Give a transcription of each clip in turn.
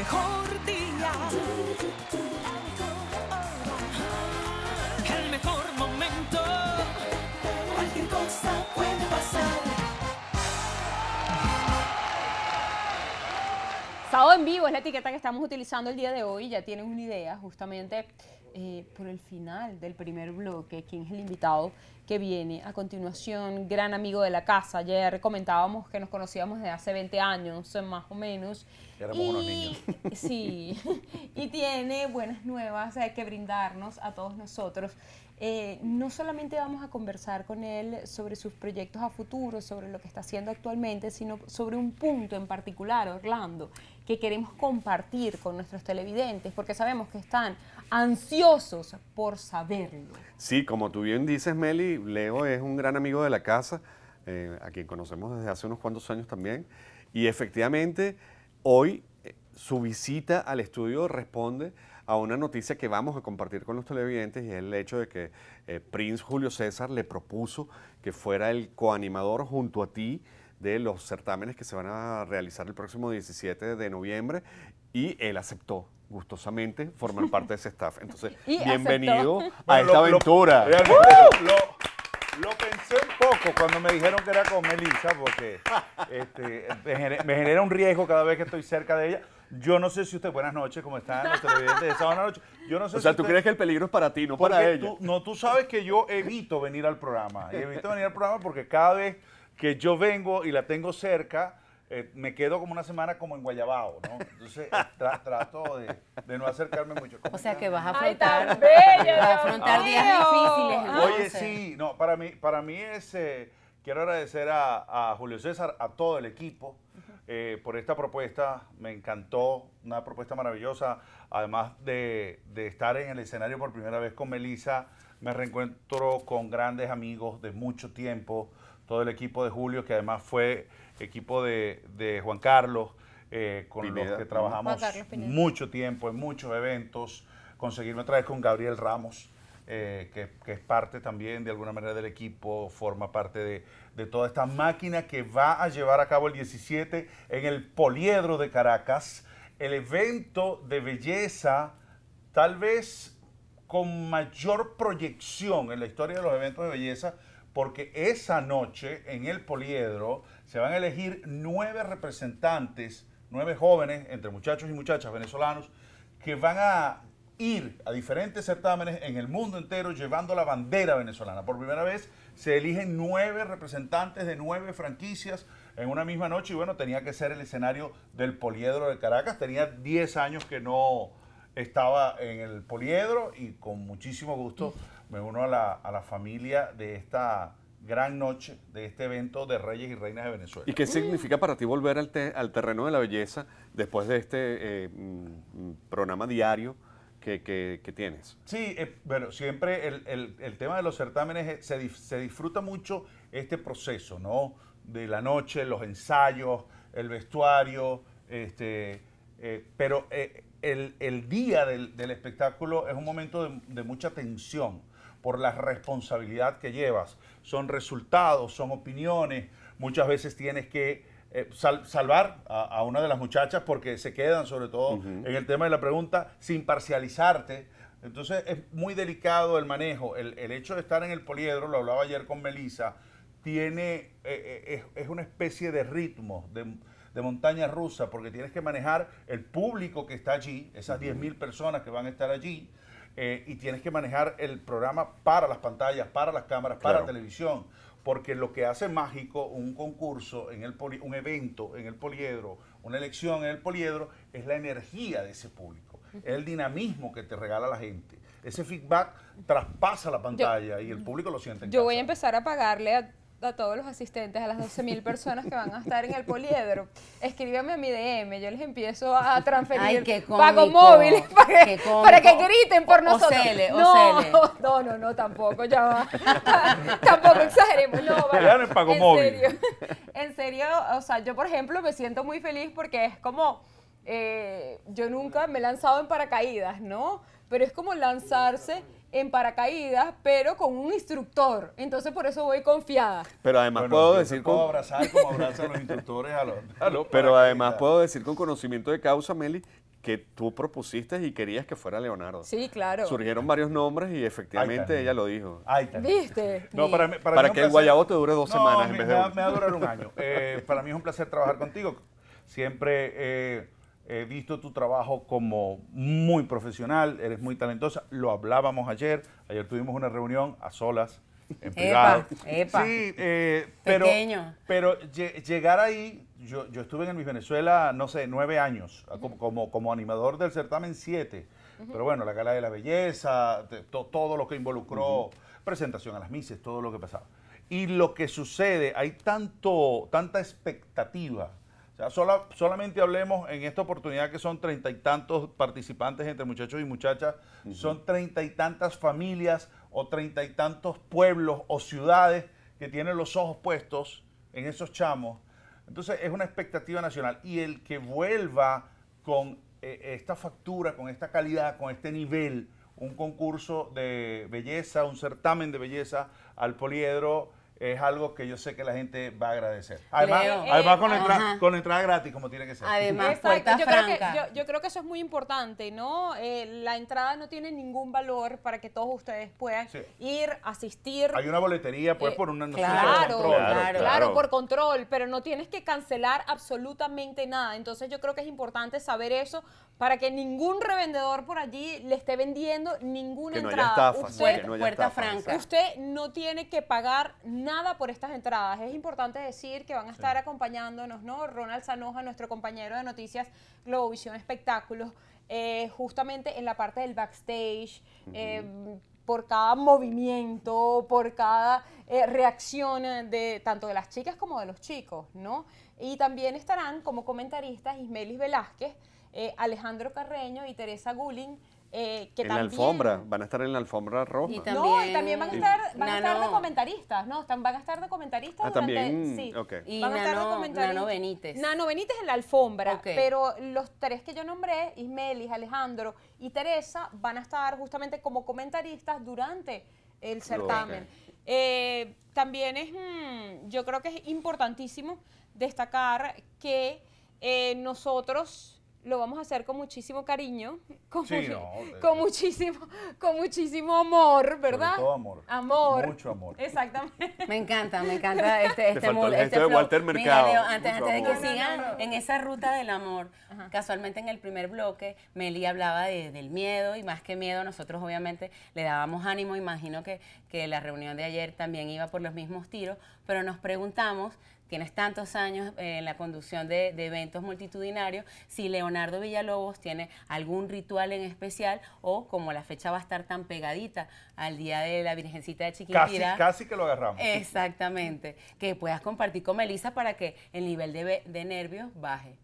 mejor día. El mejor momento. Cualquier cosa puede pasar. Sábado en vivo es la etiqueta que estamos utilizando el día de hoy. Ya tienen una idea, justamente eh, por el final del primer bloque, quién es el invitado que viene a continuación, gran amigo de la casa. Ayer comentábamos que nos conocíamos desde hace 20 años, más o menos. Éramos y, unos niños. Sí, y tiene buenas nuevas eh, que brindarnos a todos nosotros. Eh, no solamente vamos a conversar con él sobre sus proyectos a futuro, sobre lo que está haciendo actualmente, sino sobre un punto en particular, Orlando, que queremos compartir con nuestros televidentes, porque sabemos que están ansiosos por saberlo. Sí, como tú bien dices, Meli, Leo es un gran amigo de la casa, eh, a quien conocemos desde hace unos cuantos años también, y efectivamente hoy eh, su visita al estudio responde a una noticia que vamos a compartir con los televidentes y es el hecho de que eh, Prince Julio César le propuso que fuera el coanimador junto a ti de los certámenes que se van a realizar el próximo 17 de noviembre y él aceptó gustosamente formar parte de ese staff. Entonces, Y bienvenido aceptó. a Bueno, esta lo- lo- aventura. lo, lo pensé un poco cuando me dijeron que era con Melissa, porque este, me, genera, me genera un riesgo cada vez que estoy cerca de ella. Yo no sé si usted, buenas noches, ¿cómo están los televidentes de buena noche? Yo no sé o sea, si tú usted- crees que el peligro es para ti, no para ella. tú- no, tú sabes que yo evito venir al programa. Y evito venir al programa porque cada vez que yo vengo y la tengo cerca, eh, me quedo como una semana como en Guayabao, ¿no? Entonces tra- trato de, de no acercarme mucho. ¿Cómo O sea que vas a afrontar, vas a días difíciles. Oye, sí, no, para mí, para mí es, eh, quiero agradecer a, a Julio César, a todo el equipo, eh, por esta propuesta, me encantó, una propuesta maravillosa, además de, de estar en el escenario por primera vez con Melissa, me reencuentro con grandes amigos de mucho tiempo, todo el equipo de Julio, que además fue equipo de, de Juan Carlos, eh, con Pineda. los que trabajamos mucho tiempo, en muchos eventos, conseguirme otra vez con Gabriel Ramos, eh, que, que es parte también de alguna manera del equipo, forma parte de, de toda esta máquina que va a llevar a cabo el 17 en el Poliedro de Caracas, el evento de belleza tal vez con mayor proyección en la historia de los eventos de belleza, porque esa noche en el Poliedro se van a elegir nueve representantes, nueve jóvenes, entre muchachos y muchachas venezolanos, que van a ir a diferentes certámenes en el mundo entero llevando la bandera venezolana. Por primera vez se eligen nueve representantes de nueve franquicias en una misma noche y bueno, tenía que ser el escenario del Poliedro de Caracas. Tenía 10 años que no estaba en el Poliedro y con muchísimo gusto me uno a la, a la familia de esta gran noche, de este evento de Reyes y Reinas de Venezuela. ¿Y qué significa para ti volver al, te- al terreno de la belleza después de este eh, mm, programa diario que, tienes? Sí, eh, bueno, siempre el, el- tema de los certámenes se, se disfruta mucho este proceso, ¿no? De la noche, los ensayos, el vestuario, este, eh, pero eh, el, el día del, del espectáculo es un momento de, de mucha tensión por la responsabilidad que llevas. Son resultados, son opiniones, muchas veces tienes que eh, sal- salvar a, a una de las muchachas porque se quedan, sobre todo en el tema de la pregunta, sin parcializarte. Entonces es muy delicado el manejo. El, el hecho de estar en el poliedro, lo hablaba ayer con Melissa, tiene, eh, eh, es, es una especie de ritmo, de, de montaña rusa, porque tienes que manejar el público que está allí, esas 10.000 personas que van a estar allí, eh, y tienes que manejar el programa para las pantallas, para las cámaras, para Claro. televisión, porque lo que hace mágico un concurso, en el poli- un evento en el poliedro, una elección en el poliedro, es la energía de ese público, es el dinamismo que te regala la gente. Ese feedback traspasa la pantalla y el público lo siente. en Yo voy a empezar a pagarle a, a todos los asistentes, a las 12.000 personas que van a estar en el poliedro. Escríbeme a mi DM, yo les empiezo a transferir Ay, qué pago móviles para que, qué cómico. para que griten por O- nosotros. ocele, no, ocele. no, no, no, tampoco, ya va. tampoco exageremos, no, el pago móvil. serio, en serio, o sea, yo por ejemplo me siento muy feliz porque es como, eh, yo nunca me he lanzado en paracaídas, ¿no? Pero es como lanzarse en paracaídas, pero con un instructor. Entonces por eso voy confiada. Pero además Bueno, puedo decir puedo con, abrazar como abrazan los instructores a los, a los pero además puedo decir con conocimiento de causa, Meli, que tú propusiste y querías que fuera Leonardo. Sí, claro. Surgieron varios nombres y efectivamente ella lo dijo. ¿Viste? No, para, mí- para, Para mí es que el guayabo te dure dos No, semanas en va, me va a durar un año. Eh, para mí es un placer trabajar contigo. Siempre eh, he visto tu trabajo como muy profesional, eres muy talentosa. Lo hablábamos ayer. Ayer tuvimos una reunión a solas, en privado. epa. Sí, eh, pero, Pequeño. pero lle- llegar ahí, yo, yo estuve en el Miss Venezuela, no sé, nueve años, como, como, como animador del certamen, siete. Pero bueno, la gala de la belleza, de- to- todo lo que involucró, presentación a las mises, todo lo que pasaba. Y lo que sucede, hay tanto, tanta expectativa. Sea, sola- solamente hablemos en esta oportunidad que son treinta y tantos participantes entre muchachos y muchachas, son treinta y tantas familias o treinta y tantos pueblos o ciudades que tienen los ojos puestos en esos chamos. Entonces es una expectativa nacional. Y el que vuelva con eh, esta factura, con esta calidad, con este nivel, un concurso de belleza, un certamen de belleza al poliedro, es algo que yo sé que la gente va a agradecer. Además, Leo. además con, entra- con entrada gratis, como tiene que ser. Además, Exacto, puerta yo creo, que, franca. yo, yo creo que eso es muy importante, ¿no? Eh, la entrada no tiene ningún valor para que todos ustedes puedan Sí. ir, asistir. Hay una boletería, pues, Eh, por una no Claro, control. claro, claro. claro. por control, pero no tienes que cancelar absolutamente nada. Entonces yo creo que es importante saber eso para que ningún revendedor por allí le esté vendiendo ninguna Que no haya entrada. estafas, Usted- que no haya puerta estafas, franca. Usted no tiene que pagar nada por estas entradas. Es importante decir que van a estar acompañándonos, ¿no? Ronald Sanoja, nuestro compañero de noticias Globovisión Espectáculos, eh, justamente en la parte del backstage, eh, por cada movimiento, por cada eh, reacción de tanto de las chicas como de los chicos, ¿no? Y también estarán como comentaristas Ismelis Velázquez, eh, Alejandro Carreño y Teresa Gullin, eh, que en la alfombra, van a estar en la alfombra roja. Y No, También- y también van a estar, van a estar de comentaristas, ¿no? Están, van a estar de comentaristas Ah, durante... también, sí. ok. Y Van a estar de Nano- comentaristas. Nano Benítez. Nano Benítez en la alfombra, Ok. pero los tres que yo nombré, Ismelis, Alejandro y Teresa, van a estar justamente como comentaristas durante el certamen. Eh, también es, mm, yo creo que es importantísimo destacar que eh, nosotros lo vamos a hacer con muchísimo cariño, con, Sí, mu- no, de- con muchísimo, con muchísimo amor, ¿verdad? todo amor. Amor. Mucho amor. Exactamente. Me encanta, me encanta este, este faltó el mood, gesto este de. Walter Mira, Mercado. Leo, antes, de que sigan en esa ruta del amor, casualmente en el primer bloque, Meli hablaba de- del miedo y más que miedo, nosotros obviamente le dábamos ánimo. Imagino que, que la reunión de ayer también iba por los mismos tiros, pero nos preguntamos. Tienes tantos años eh, en la conducción de, de eventos multitudinarios, si Leonardo Villalobos tiene algún ritual en especial o como la fecha va a estar tan pegadita al Día de la Virgencita de Chiquinquirá, casi que lo agarramos. Exactamente. Que puedas compartir con Melissa para que el nivel de, de nervios baje.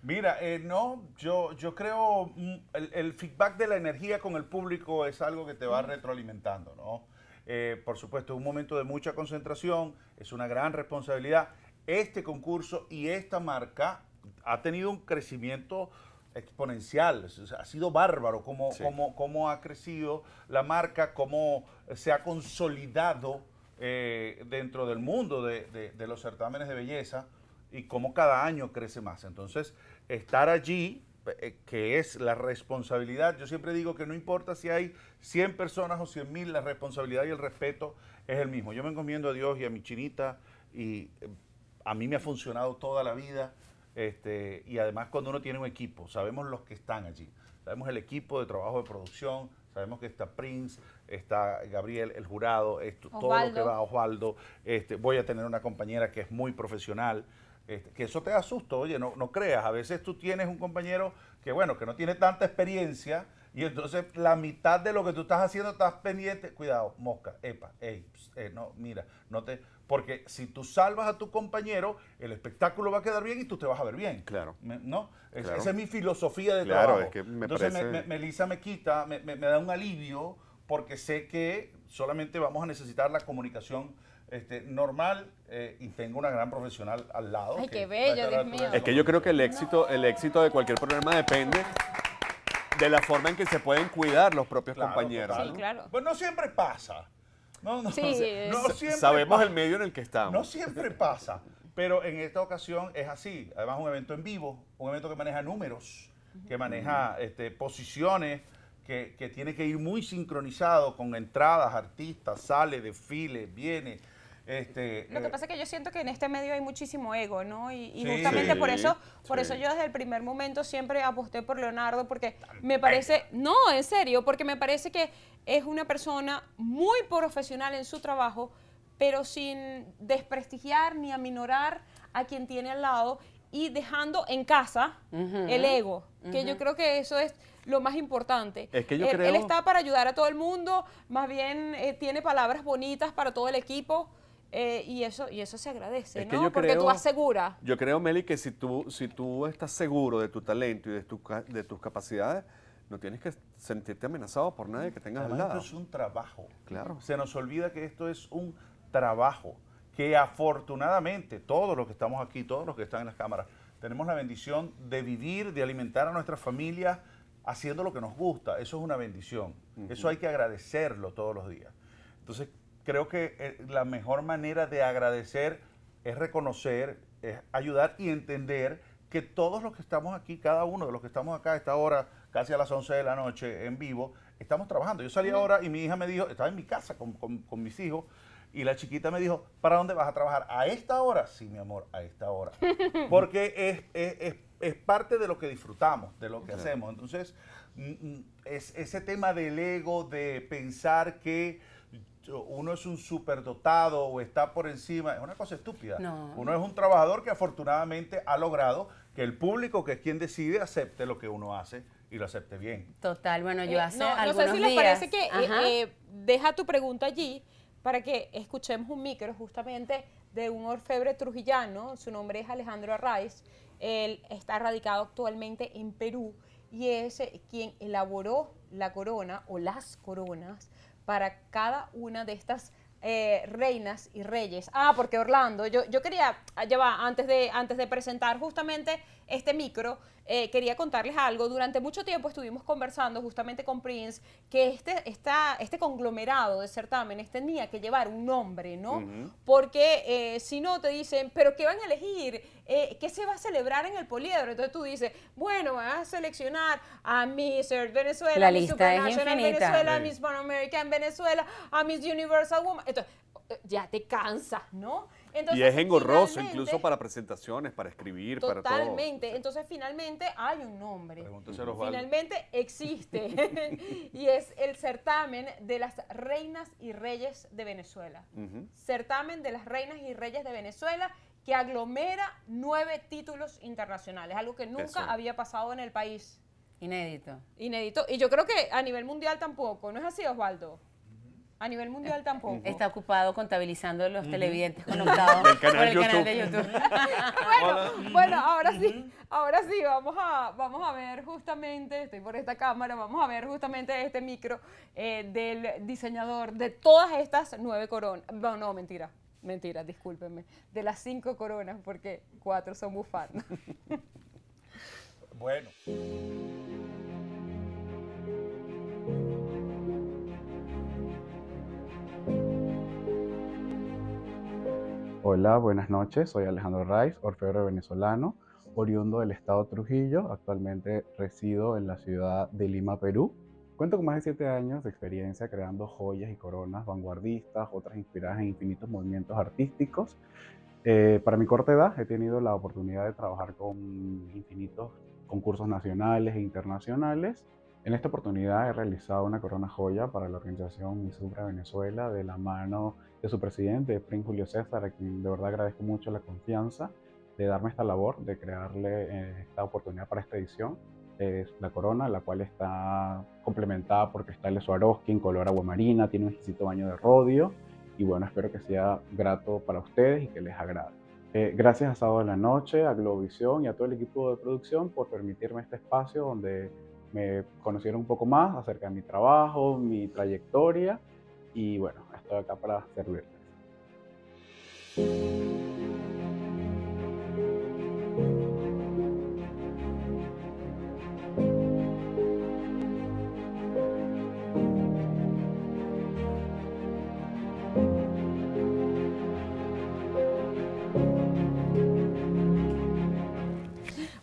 Mira, eh, no, yo, yo creo mm, el, el feedback de la energía con el público es algo que te va retroalimentando, ¿no? Eh, por supuesto, es un momento de mucha concentración, es una gran responsabilidad. Este concurso y esta marca ha tenido un crecimiento exponencial, o sea, ha sido bárbaro cómo, Sí. cómo- cómo ha crecido la marca, cómo se ha consolidado eh, dentro del mundo de, de- de los certámenes de belleza y cómo cada año crece más. Entonces, estar allí, eh, que es la responsabilidad, yo siempre digo que no importa si hay 100 personas o 100 mil, la responsabilidad y el respeto es el mismo. Yo me encomiendo a Dios y a mi chinita y eh, a mí me ha funcionado toda la vida. Este, y además cuando uno tiene un equipo, sabemos los que están allí, sabemos el equipo de trabajo de producción, sabemos que está Prince, está Gabriel, el jurado, esto, todo lo que va, Osvaldo, este, voy a tener una compañera que es muy profesional, este, que eso te da susto, oye, no, no creas, a veces tú tienes un compañero que bueno, que no tiene tanta experiencia y entonces la mitad de lo que tú estás haciendo estás pendiente, cuidado, mosca, epa, ey, ps, eh, no, mira, no te, porque si tú salvas a tu compañero, el espectáculo va a quedar bien y tú te vas a ver bien. Claro. Me- ¿No? Es- Claro. Esa es mi filosofía de Claro, trabajo. es que me Entonces parece- me- me- Melissa me quita, me, me- me da un alivio porque sé que solamente vamos a necesitar la comunicación este, normal eh, y tengo una gran profesional al lado. Ay, que qué bello, Dios mío. Es que yo creo que el éxito, el éxito de cualquier programa depende de la forma en que se pueden cuidar los propios Claro, compañeros. Sí, claro. Pues no siempre pasa. No, no, Sí, no siempre Sabemos pasa. el medio en el que estamos. No siempre pasa, pero en esta ocasión es así. Además, un evento en vivo, un evento que maneja números, que maneja este, posiciones, que, que tiene que ir muy sincronizado con entradas, artistas, sale, desfile, viene. Este, Lo que eh, pasa es que yo siento que en este medio hay muchísimo ego, ¿no? Y, y Sí. justamente por eso, por sí. eso yo desde el primer momento siempre aposté por Leonardo, porque me parece, no, en serio, porque me parece que es una persona muy profesional en su trabajo, pero sin desprestigiar ni aminorar a quien tiene al lado y dejando en casa el ego, que yo creo que eso es lo más importante. Es que yo él, él creo- está para ayudar a todo el mundo, más bien eh, tiene palabras bonitas para todo el equipo. Eh, y eso y eso se agradece, Es que ¿no? yo Porque creo- tú aseguras. Yo creo, Meli, que si tú, si tú estás seguro de tu talento y de, tu ca- de tus capacidades, no tienes que sentirte amenazado por nadie que tengas al además, lado. esto es un trabajo. Claro. Se nos olvida que esto es un trabajo, que afortunadamente todos los que estamos aquí, todos los que están en las cámaras, tenemos la bendición de vivir, de alimentar a nuestras familias haciendo lo que nos gusta. Eso es una bendición. Eso hay que agradecerlo todos los días. Entonces, creo que eh, la mejor manera de agradecer es reconocer, es ayudar y entender que todos los que estamos aquí, cada uno de los que estamos acá a esta hora, casi a las 11 de la noche en vivo, estamos trabajando. Yo salí ahora y mi hija me dijo, estaba en mi casa con, con- con mis hijos, y la chiquita me dijo, ¿para dónde vas a trabajar? ¿A esta hora? Sí, mi amor, a esta hora. Porque es, es- es- es parte de lo que disfrutamos, de lo que hacemos. Entonces, mm, mm, es ese tema del ego, de pensar que uno es un superdotado o está por encima, es una cosa estúpida. No. Uno es un trabajador que afortunadamente ha logrado que el público, que es quien decide, acepte lo que uno hace y lo acepte bien. Total, bueno, yo Eh, hace no, no algunos sé si les parece que eh, eh, deja tu pregunta allí para que escuchemos un micro justamente de un orfebre trujillano. Su nombre es Alejandro Arraiz. Él está radicado actualmente en Perú y es eh, quien elaboró la corona o las coronas para cada una de estas eh, reinas y reyes. Ah, porque Orlando, yo, yo quería, ah, ya va, antes de, antes de presentar justamente este micro, eh, quería contarles algo. Durante mucho tiempo estuvimos conversando justamente con Prince que este, esta, este conglomerado de certámenes tenía que llevar un nombre, ¿no? Porque eh, si no te dicen, ¿pero qué van a elegir? Eh, ¿Qué se va a celebrar en el poliedro? Entonces tú dices, bueno, vas a seleccionar a Miss Earth Venezuela, La a Miss lista es Supranational infinita. Venezuela, a Sí. Miss Pan American Venezuela, a Miss Universal Woman. Entonces, ya te cansas, ¿no? Entonces, y es engorroso incluso para presentaciones, para escribir, para todo. Totalmente. Entonces, finalmente hay un nombre. Finalmente existe. y es el certamen de las reinas y reyes de Venezuela. Certamen de las reinas y reyes de Venezuela que aglomera nueve títulos internacionales, algo que nunca Eso. había pasado en el país. Inédito. Inédito. Y yo creo que a nivel mundial tampoco. ¿No es así, Osvaldo? A nivel mundial tampoco. Está ocupado contabilizando los televidentes conectados Del canal por el canal de YouTube. bueno, bueno, ahora sí, ahora sí, vamos a, vamos a ver justamente, estoy por esta cámara, vamos a ver justamente este micro eh, del diseñador de todas estas nueve coronas. No, no, mentira, mentira, discúlpenme. De las cinco coronas, porque cuatro son bufandas. Bueno. Hola, buenas noches. Soy Alejandro Raiz, orfebre venezolano, oriundo del estado Trujillo. Actualmente resido en la ciudad de Lima, Perú. Cuento con más de siete años de experiencia creando joyas y coronas vanguardistas, otras inspiradas en infinitos movimientos artísticos. Eh, para mi corta edad he tenido la oportunidad de trabajar con infinitos concursos nacionales e internacionales. En esta oportunidad he realizado una corona joya para la organización Miss Supra Venezuela de la mano de su presidente, Prince Julio César, a quien de verdad agradezco mucho la confianza de darme esta labor, de crearle eh, esta oportunidad para esta edición. Es la corona, la cual está complementada por cristales Swarovski en color agua marina, tiene un exquisito baño de rodio y bueno, espero que sea grato para ustedes y que les agrade. Eh, gracias a Sábado de la Noche, a Globovisión y a todo el equipo de producción por permitirme este espacio donde me conocieron un poco más acerca de mi trabajo, mi trayectoria y bueno, acá para servirles.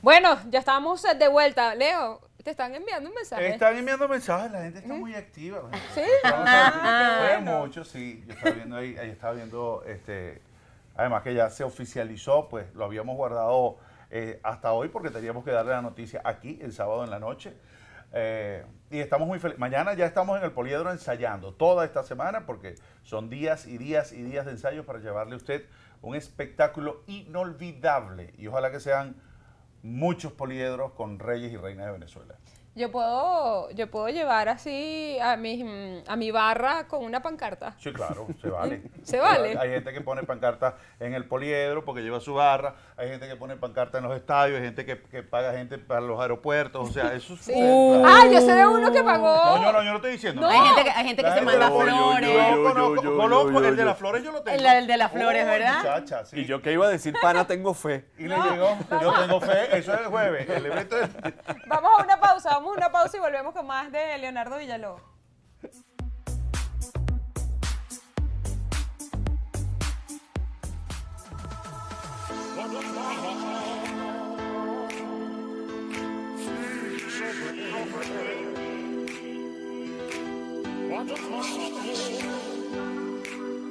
Bueno, ya estamos de vuelta. Leo, te están enviando un mensaje. Están enviando mensajes, la gente está muy activa. Sí. Ah, bueno. mucho, sí. Yo estaba viendo ahí, ahí estaba viendo, este, además que ya se oficializó, pues lo habíamos guardado eh, hasta hoy porque teníamos que darle la noticia aquí el sábado en la noche. Eh, y estamos muy felices. Mañana ya estamos en el poliedro ensayando toda esta semana porque son días y días y días de ensayo para llevarle a usted un espectáculo inolvidable. Y ojalá que sean muchos poliedros con reyes y reinas de Venezuela. Yo puedo, yo puedo llevar así a mi, mm, a mi barra con una pancarta. Sí, claro, se vale. ¿Se vale? Hay gente que pone pancarta en el poliedro porque lleva su barra, hay gente que pone pancarta en los estadios, hay gente que, que paga gente para los aeropuertos, o sea, eso es... Sí. claro. Ah, yo sé de uno que pagó. No, yo no, yo no estoy diciendo. Hay gente que, hay gente que se gente manda lo- flores. Yo, Yo, yo, conozco, el de las flores, yo lo tengo. El de las flores, Oh, ¿verdad? muchacha, sí. Y yo que iba a decir, pana, tengo fe. Y le llegó, yo tengo fe, eso es el jueves, el evento es... Vamos a una pausa, vamos una pausa y volvemos con más de Leonardo Villalobos.